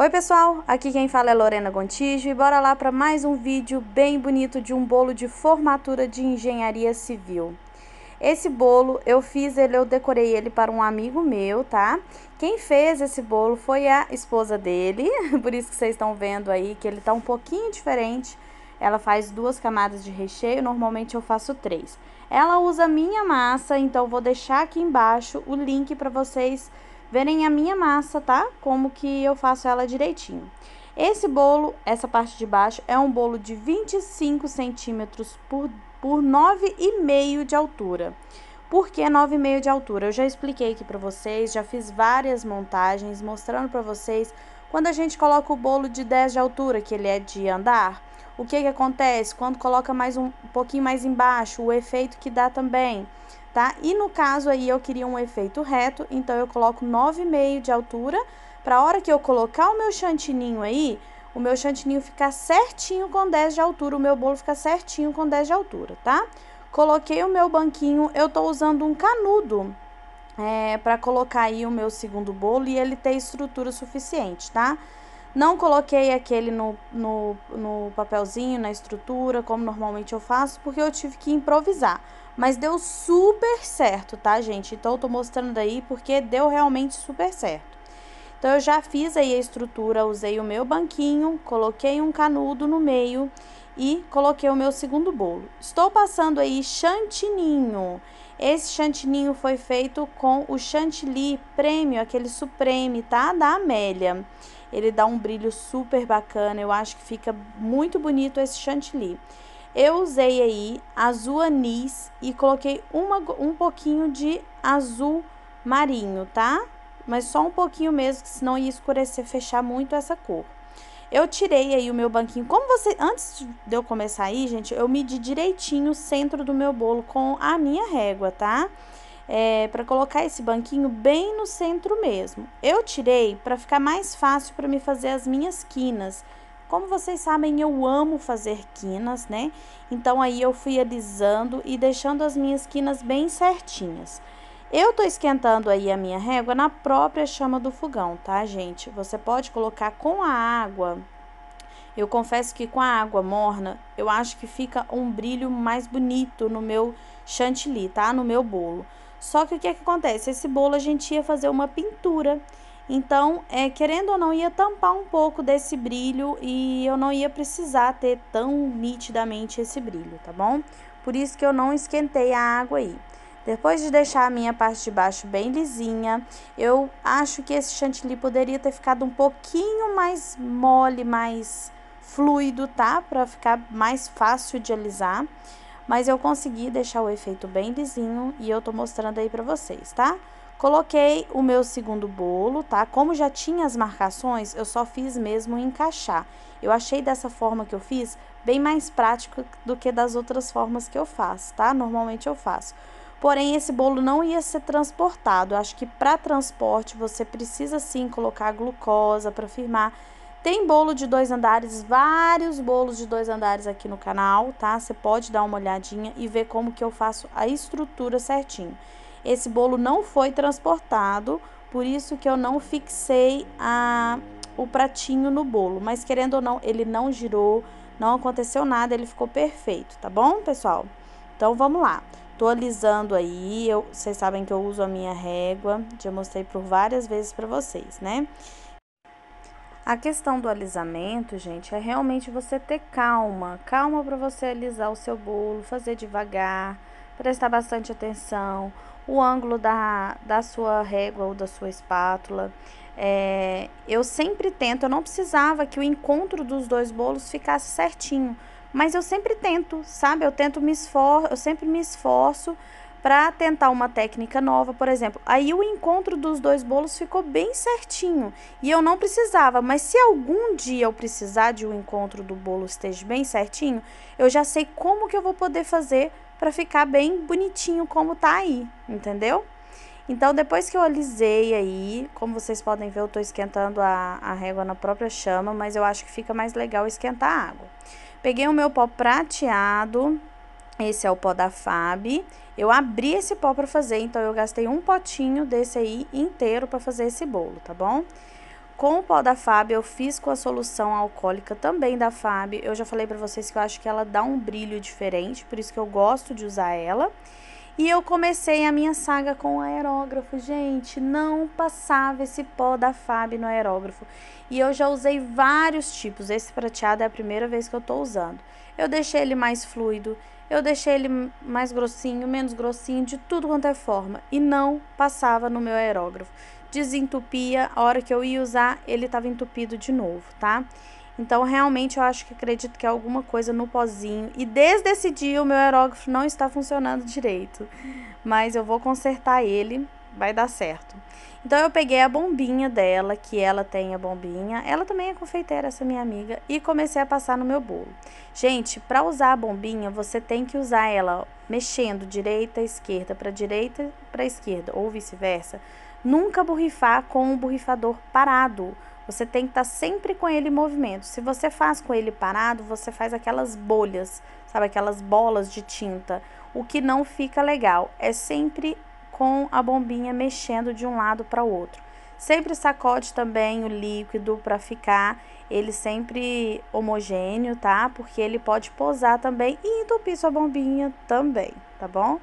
Oi pessoal, aqui quem fala é Lorena Gontijo e bora lá para mais um vídeo bem bonito de um bolo de formatura de engenharia civil. Esse bolo eu fiz ele, eu decorei ele para um amigo meu, tá? Quem fez esse bolo foi a esposa dele, por isso que vocês estão vendo aí que ele tá um pouquinho diferente. Ela faz duas camadas de recheio, normalmente eu faço três. Ela usa minha massa, então vou deixar aqui embaixo o link para vocês verem a minha massa, tá? Como que eu faço ela direitinho. Esse bolo, essa parte de baixo, é um bolo de 25 centímetros por, por 9,5 de altura. Por que 9,5 de altura? Eu já expliquei aqui para vocês, já fiz várias montagens mostrando para vocês quando a gente coloca o bolo de 10 de altura, que ele é de andar, o que que acontece? Quando coloca mais um, um pouquinho mais embaixo, o efeito que dá também tá? E no caso aí eu queria um efeito reto, então eu coloco 9,5 de altura, para a hora que eu colocar o meu chantininho aí, o meu chantininho ficar certinho com 10 de altura, o meu bolo ficar certinho com 10 de altura, tá? Coloquei o meu banquinho, eu tô usando um canudo é, para colocar aí o meu segundo bolo e ele ter estrutura suficiente, tá? Não coloquei aquele no, no, no papelzinho, na estrutura, como normalmente eu faço, porque eu tive que improvisar. Mas deu super certo, tá, gente? Então, eu tô mostrando aí porque deu realmente super certo. Então, eu já fiz aí a estrutura, usei o meu banquinho, coloquei um canudo no meio e coloquei o meu segundo bolo. Estou passando aí chantininho. Esse chantininho foi feito com o chantilly prêmio, aquele supreme, tá? Da Amélia. Ele dá um brilho super bacana, eu acho que fica muito bonito esse chantilly. Eu usei aí azul anis e coloquei uma, um pouquinho de azul marinho, tá? Mas só um pouquinho mesmo, que senão ia escurecer, fechar muito essa cor. Eu tirei aí o meu banquinho. Como você... Antes de eu começar aí, gente, eu medi direitinho o centro do meu bolo com a minha régua, tá? É, para colocar esse banquinho bem no centro mesmo. Eu tirei para ficar mais fácil para me fazer as minhas quinas. Como vocês sabem, eu amo fazer quinas, né? Então aí eu fui alisando e deixando as minhas quinas bem certinhas. Eu tô esquentando aí a minha régua na própria chama do fogão, tá, gente? Você pode colocar com a água. Eu confesso que com a água morna, eu acho que fica um brilho mais bonito no meu chantilly, tá? No meu bolo. Só que o que, que acontece? Esse bolo a gente ia fazer uma pintura. Então, é, querendo ou não, ia tampar um pouco desse brilho e eu não ia precisar ter tão nitidamente esse brilho, tá bom? Por isso que eu não esquentei a água aí. Depois de deixar a minha parte de baixo bem lisinha, eu acho que esse chantilly poderia ter ficado um pouquinho mais mole, mais fluido, tá? Para ficar mais fácil de alisar. Mas eu consegui deixar o efeito bem lisinho e eu tô mostrando aí para vocês, tá? Coloquei o meu segundo bolo, tá? Como já tinha as marcações, eu só fiz mesmo encaixar. Eu achei dessa forma que eu fiz bem mais prático do que das outras formas que eu faço, tá? Normalmente eu faço. Porém, esse bolo não ia ser transportado. Acho que para transporte você precisa sim colocar glucosa para firmar. Tem bolo de dois andares, vários bolos de dois andares aqui no canal, tá? Você pode dar uma olhadinha e ver como que eu faço a estrutura certinho. Esse bolo não foi transportado, por isso que eu não fixei a, o pratinho no bolo. Mas querendo ou não, ele não girou, não aconteceu nada, ele ficou perfeito, tá bom, pessoal? Então, vamos lá. Tô alisando aí, eu, vocês sabem que eu uso a minha régua, já mostrei por várias vezes para vocês, né? A questão do alisamento, gente, é realmente você ter calma. Calma para você alisar o seu bolo, fazer devagar, prestar bastante atenção o ângulo da, da sua régua ou da sua espátula. É, eu sempre tento, eu não precisava que o encontro dos dois bolos ficasse certinho, mas eu sempre tento, sabe? Eu tento me esfor eu sempre me esforço para tentar uma técnica nova, por exemplo. Aí o encontro dos dois bolos ficou bem certinho e eu não precisava, mas se algum dia eu precisar de um encontro do bolo esteja bem certinho, eu já sei como que eu vou poder fazer para ficar bem bonitinho como tá aí, entendeu? Então, depois que eu alisei aí, como vocês podem ver, eu tô esquentando a, a régua na própria chama, mas eu acho que fica mais legal esquentar a água. Peguei o meu pó prateado, esse é o pó da FAB. Eu abri esse pó para fazer, então eu gastei um potinho desse aí inteiro para fazer esse bolo, tá bom? Com o pó da Fábio, eu fiz com a solução alcoólica também da Fábio. Eu já falei pra vocês que eu acho que ela dá um brilho diferente, por isso que eu gosto de usar ela. E eu comecei a minha saga com o aerógrafo, gente. Não passava esse pó da Fábio no aerógrafo. E eu já usei vários tipos. Esse prateado é a primeira vez que eu tô usando. Eu deixei ele mais fluido, eu deixei ele mais grossinho, menos grossinho, de tudo quanto é forma. E não passava no meu aerógrafo. Desentupia, a hora que eu ia usar, ele estava entupido de novo, tá? Então, realmente, eu acho que acredito que é alguma coisa no pozinho. E desde esse dia, o meu aerógrafo não está funcionando direito. Mas eu vou consertar ele, vai dar certo. Então, eu peguei a bombinha dela, que ela tem a bombinha. Ela também é confeiteira, essa minha amiga. E comecei a passar no meu bolo. Gente, para usar a bombinha, você tem que usar ela mexendo direita, esquerda, para direita, para esquerda, ou vice-versa. Nunca borrifar com o borrifador parado você tem que estar tá sempre com ele em movimento. Se você faz com ele parado, você faz aquelas bolhas, sabe, aquelas bolas de tinta. O que não fica legal é sempre com a bombinha mexendo de um lado para o outro. Sempre sacode também o líquido para ficar ele sempre homogêneo, tá? Porque ele pode posar também e entupir sua bombinha também, tá bom?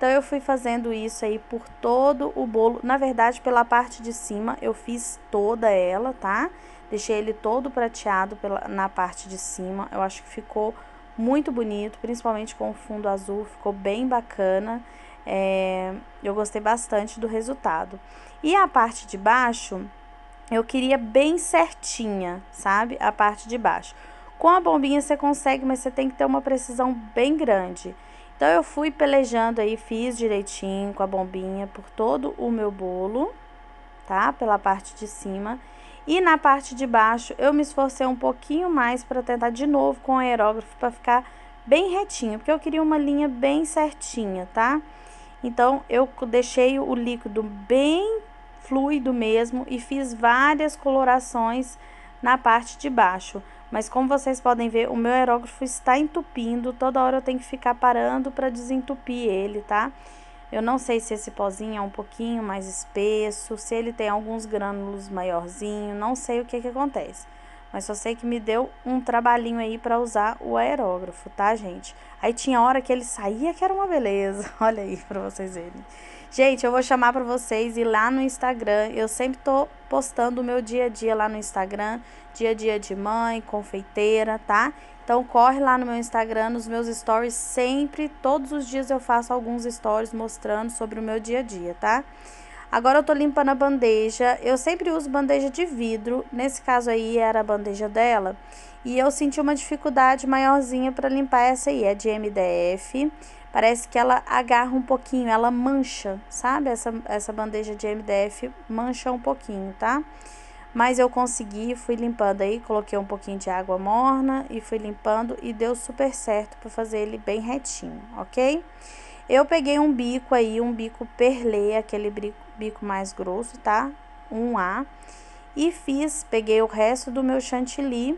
Então eu fui fazendo isso aí por todo o bolo. Na verdade, pela parte de cima eu fiz toda ela, tá? Deixei ele todo prateado pela, na parte de cima. Eu acho que ficou muito bonito, principalmente com o fundo azul, ficou bem bacana. É, eu gostei bastante do resultado. E a parte de baixo, eu queria bem certinha, sabe? A parte de baixo. Com a bombinha você consegue, mas você tem que ter uma precisão bem grande. Então eu fui pelejando aí, fiz direitinho com a bombinha por todo o meu bolo, tá? Pela parte de cima. E na parte de baixo eu me esforcei um pouquinho mais para tentar de novo com o aerógrafo para ficar bem retinho, porque eu queria uma linha bem certinha, tá? Então eu deixei o líquido bem fluido mesmo e fiz várias colorações na parte de baixo. Mas como vocês podem ver, o meu aerógrafo está entupindo. Toda hora eu tenho que ficar parando para desentupir ele, tá? Eu não sei se esse pozinho é um pouquinho mais espesso, se ele tem alguns grânulos maiorzinho, não sei o que que acontece. Mas só sei que me deu um trabalhinho aí para usar o aerógrafo, tá, gente? Aí tinha hora que ele saía que era uma beleza. Olha aí para vocês verem. Gente, eu vou chamar para vocês ir lá no Instagram. Eu sempre tô postando o meu dia a dia lá no Instagram, dia a dia de mãe, confeiteira, tá? Então corre lá no meu Instagram, nos meus stories sempre, todos os dias eu faço alguns stories mostrando sobre o meu dia a dia, tá? Agora eu tô limpando a bandeja. Eu sempre uso bandeja de vidro. Nesse caso aí era a bandeja dela. E eu senti uma dificuldade maiorzinha para limpar essa aí. É de MDF. Parece que ela agarra um pouquinho, ela mancha, sabe? Essa, essa bandeja de MDF mancha um pouquinho, tá? Mas eu consegui, fui limpando aí, coloquei um pouquinho de água morna e fui limpando e deu super certo para fazer ele bem retinho, ok? Eu peguei um bico aí, um bico perlê, aquele bico, bico mais grosso, tá? Um A. E fiz, peguei o resto do meu chantilly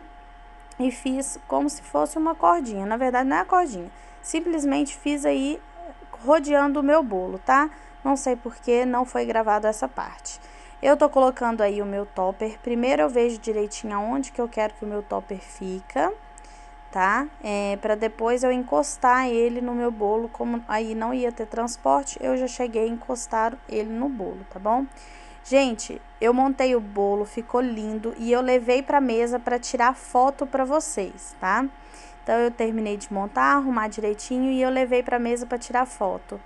e fiz como se fosse uma cordinha. Na verdade, não é a cordinha. Simplesmente fiz aí rodeando o meu bolo, tá? Não sei porque não foi gravado essa parte. Eu tô colocando aí o meu topper. Primeiro eu vejo direitinho aonde que eu quero que o meu topper fica, tá? É, para depois eu encostar ele no meu bolo, como aí não ia ter transporte, eu já cheguei a encostar ele no bolo, tá bom? Gente, eu montei o bolo, ficou lindo e eu levei para mesa para tirar foto para vocês, tá? Então eu terminei de montar, arrumar direitinho e eu levei para mesa para tirar foto.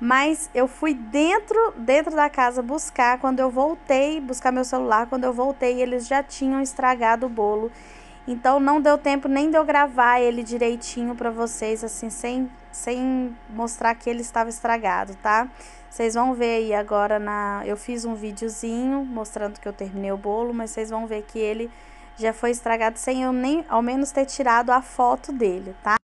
Mas eu fui dentro dentro da casa buscar quando eu voltei, buscar meu celular, quando eu voltei, eles já tinham estragado o bolo. Então não deu tempo nem de eu gravar ele direitinho para vocês assim, sem sem mostrar que ele estava estragado, tá? Vocês vão ver aí agora na eu fiz um videozinho mostrando que eu terminei o bolo, mas vocês vão ver que ele já foi estragado sem eu nem ao menos ter tirado a foto dele, tá?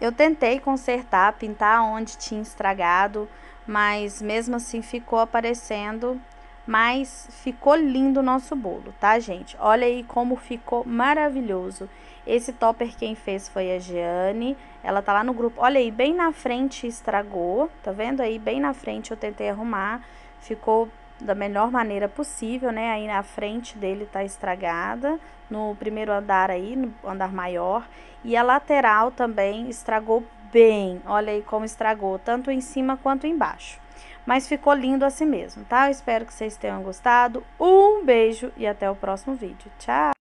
Eu tentei consertar, pintar onde tinha estragado, mas mesmo assim ficou aparecendo, mas ficou lindo o nosso bolo, tá, gente? Olha aí como ficou maravilhoso. Esse topper quem fez foi a Jeane, ela tá lá no grupo. Olha aí, bem na frente estragou, tá vendo aí? Bem na frente eu tentei arrumar, ficou da melhor maneira possível, né? Aí na frente dele tá estragada, no primeiro andar aí, no andar maior. E a lateral também estragou bem. Olha aí como estragou, tanto em cima quanto embaixo. Mas ficou lindo assim mesmo, tá? Eu espero que vocês tenham gostado. Um beijo e até o próximo vídeo. Tchau!